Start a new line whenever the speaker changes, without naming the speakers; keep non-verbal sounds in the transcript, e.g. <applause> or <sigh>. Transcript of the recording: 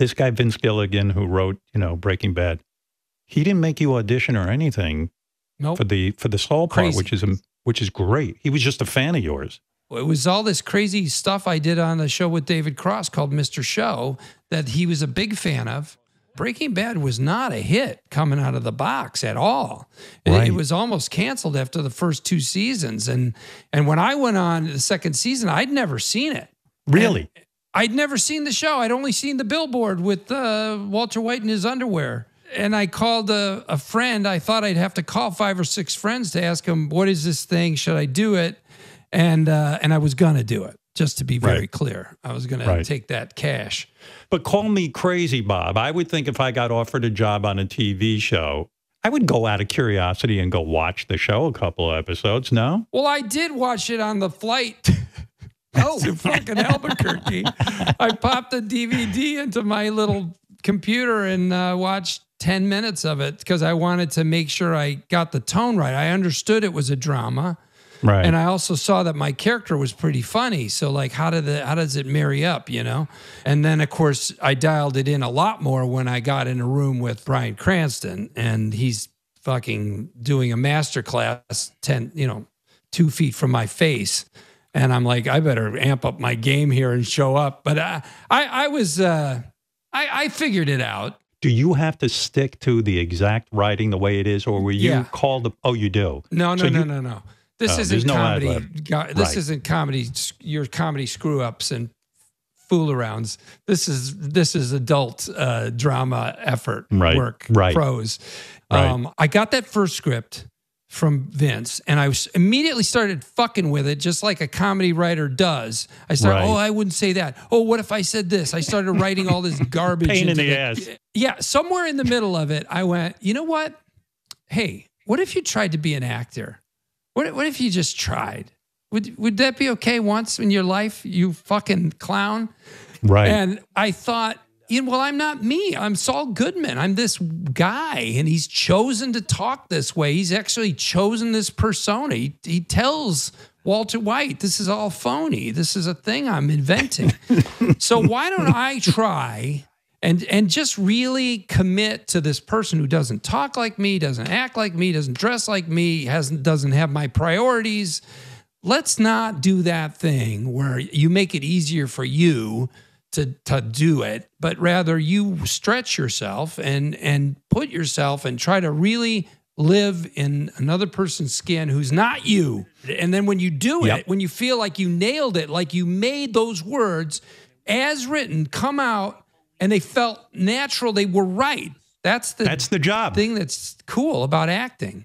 this guy Vince Gilligan, who wrote you know Breaking Bad, he didn't make you audition or anything
Nope.
for the for the Saul part, which is which is great. He was just a fan of yours.
it was all this crazy stuff I did on the show with David Cross called Mr. Show that he was a big fan of. Breaking Bad was not a hit coming out of the box at all. It- It, was almost canceled after the first two seasons. And and when I went on the second season, I'd never seen it.
Really?
I'd never seen the show. I'd only seen the billboard with uh, Walter White in his underwear. And I called a, a friend. I thought I'd have to call five or six friends to ask them, "What is this thing? Should I do it?" And uh, and I was gonna do it. Just to be very
Right.
clear, I was gonna take that cash.
But call me crazy, Bob. I would think if I got offered a job on a TV show, I would go out of curiosity and go watch the show a couple of episodes. No,
Well, I did watch it on the flight. <laughs> Oh, to fucking Albuquerque. I popped the DVD into my little computer and uh, watched 10 minutes of it because I wanted to make sure I got the tone right. I understood it was a drama.
right?
And I also saw that my character was pretty funny. So like how did the how does it marry up, you know? And then of course I dialed it in a lot more when I got in a room with Bryan Cranston and he's fucking doing a master class 10, you know, two feet from my face. And I'm like, I better amp up my game here and show up. But I I, I was uh I, I figured it out.
do you have to stick to the exact writing the way it is, or were you
Yeah.
called? Oh, you do.
No, no,
So
no,
you-
no, no. This
Oh,
isn't
no
comedy.
ad-lib.
This
Right.
isn't comedy. Your comedy screw ups and fool arounds. This is this is adult uh, drama effort
Right,
work
right.
prose.
Right.
Um, I got that first script from Vince, and I was immediately started fucking with it, just like a comedy writer does. I started,
Right.
oh, I wouldn't say that. Oh, what if I said this? I started writing all this <laughs> garbage.
Pain in
into
the ass.
Yeah, somewhere in the middle of it, I went, you know what? Hey, what if you tried to be an actor? What, what if you just tried? Would, would that be okay once in your life, you fucking clown?
Right.
And I thought, you know, well, I'm not me. I'm Saul Goodman. I'm this guy, and he's chosen to talk this way. He's actually chosen this persona. He, he tells Walter White, this is all phony. This is a thing I'm inventing. <laughs> so why don't I try and and just really commit to this person who doesn't talk like me, doesn't act like me, doesn't dress like me, hasn't doesn't have my priorities. Let's not do that thing where you make it easier for you to to do it, but rather you stretch yourself and and put yourself and try to really live in another person's skin who's not you. And then when you do
Yep.
it, when you feel like you nailed it, like you made those words as written come out and they felt natural, they were right. That's the
That's the job.
thing that's cool about acting.